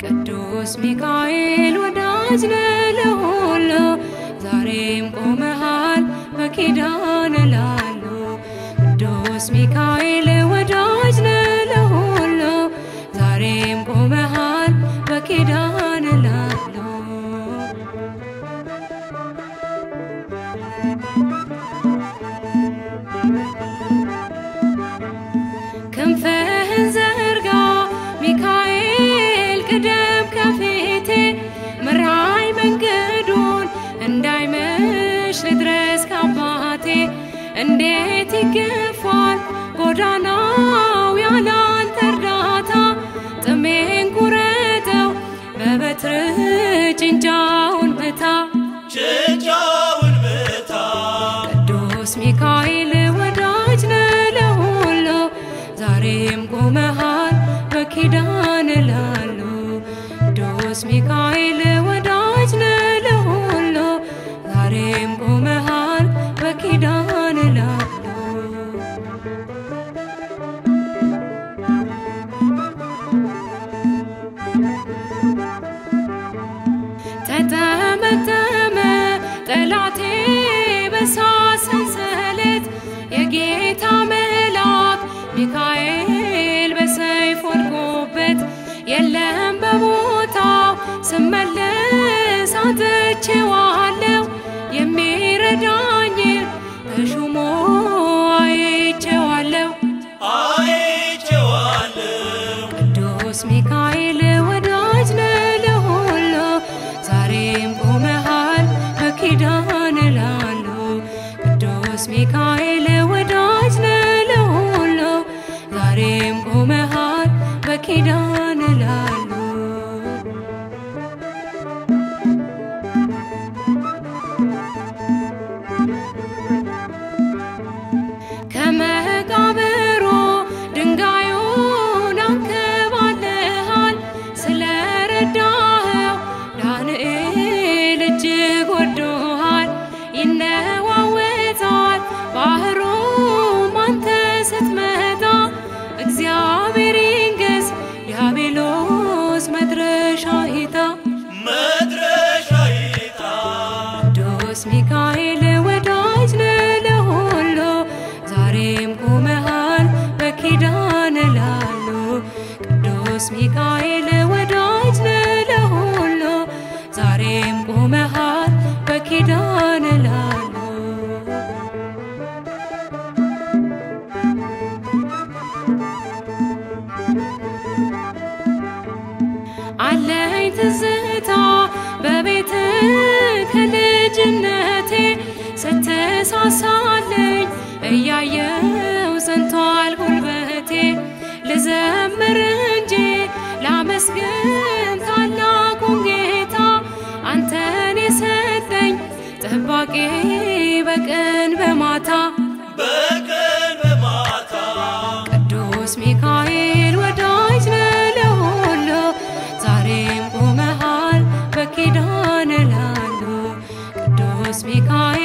ቅዱስ ሚካኤል ወዳጅ ነህ ለሁሉ ዛሬም በኪዳን ላሉ ቅዱስ ሚካኤል ወዳጅ ነህ ለሁሉ ዛሬም ቆመሃል በኪዳን ላሉ ክንፍህን ዘርጋ ሚካኤል ቅደም ከፊቴ ምራይ መንገዱን እንዳይመሽ ልድረስ እንዴት ይገፋል? ጎዳናው ያለ አንተ እርዳታ ጥሜን ቁረጠው በበትር ጭንጫውን ምታ ጭንጫውን ምታ ቅዱስ ሚካኤል ወዳጅ ነህ ለሁሉ ዛሬም ቆመሃል በኪዳን ላሉ ቅዱስ ሚካኤል ተጠመጠመ ጠላቴ በሳት ሰንሰለት የጌታ መልአክ ሚካኤል በሰይፍ ወድቆበት የለም በቦታው ስመለስ አጥቼዋለሁ። የሚረዳኝ ተሹሞ አይቼዋለሁ። አይቼዋለሁ። ቅዱስ ሚካኤል ቅዱስ ሚካኤል ወዳጅ ለሁሉ። ዛሬም ቆመሃል በኪዳን ሚካኤል ወዳጅ ለሁሉ። ዛሬም ቆመሃል በኪዳን ላሉ። ቅዱስ ሚካኤል ወዳጅ ለሁሉ። ዛሬም ቆመሃል በኪዳን ላሉ። አለኝ ትዝታ እየሳሳልኝ እያየው ዘንቷል ጉልበቴ ልዘምር እንጂ ላመስግን ታላቁን ጌታ አንተን የሰጠኝ። ጠባቂ በቀን በማታ በቀን በማታ ቅዱስ ሚካኤል ወዳጅ ነህ ለሁሉ። ዛሬም ቆመሃል በኪዳን ላሉ ቅዱስ ሚካኤል